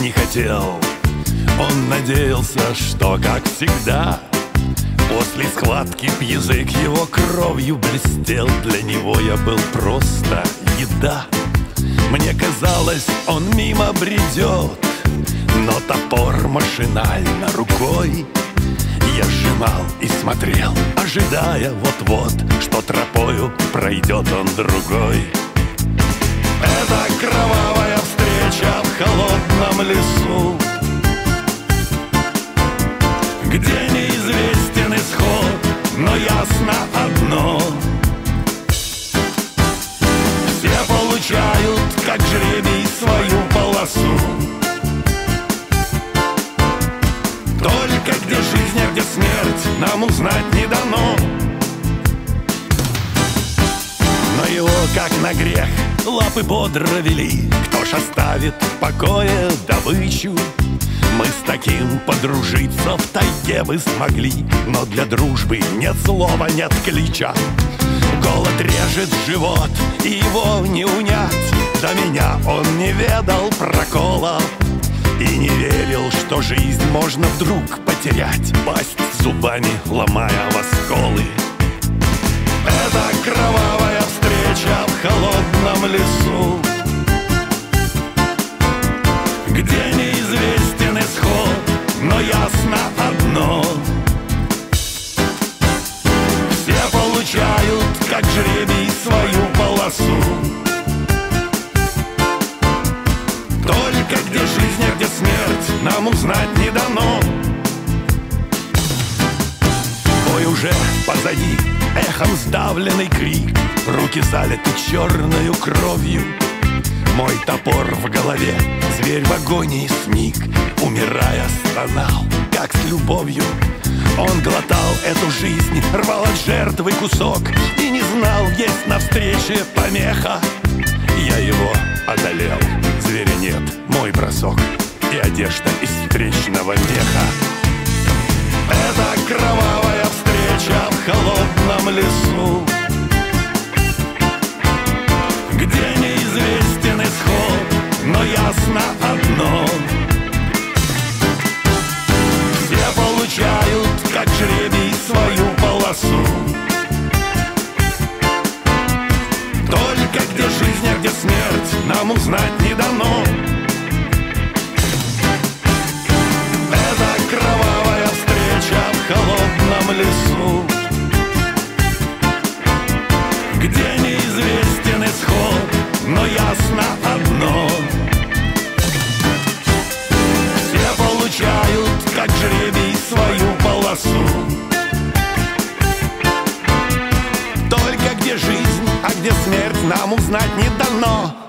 не хотел. Он надеялся, что, как всегда После схватки язык его кровью блестел. Для него я был просто еда. Мне казалось, он мимо бредет Но топор машинально рукой Я сжимал и смотрел, ожидая вот-вот Что тропою пройдет он другой холодном лесу Где неизвестен исход, но ясно одно. Все получают, как жребий, свою полосу. Только где жизнь, а где смерть, нам узнать не дано как на грех, лапы бодро вели. Кто ж оставит в покое добычу? Мы с таким подружиться в тайге бы смогли. Но для дружбы нет слова, нет клича. Голод режет живот, и его не унять. До меня он не ведал прокола И не верил, что жизнь можно вдруг потерять. Пасть зубами, ломая в осколы лесу Где неизвестен исход, но ясно одно. Все получают, как жребий, свою полосу. Только где жизнь, а где смерть, нам узнать не дано. Бой уже позади, эхом сдавленный крик. Руки залиты черною кровью. Мой топор в голове, зверь в агонии сник Умирая стонал, как с любовью. Он глотал эту жизнь, рвал от жертвы кусок И не знал, есть навстрече помеха. Я его одолел, зверя нет, мой бросок И одежда холодном лесу Где неизвестен исход, но ясно одно. Все получают, как жребий, свою полосу. Только где жизнь, а где смерть, нам узнать а где смерть, нам узнать не дано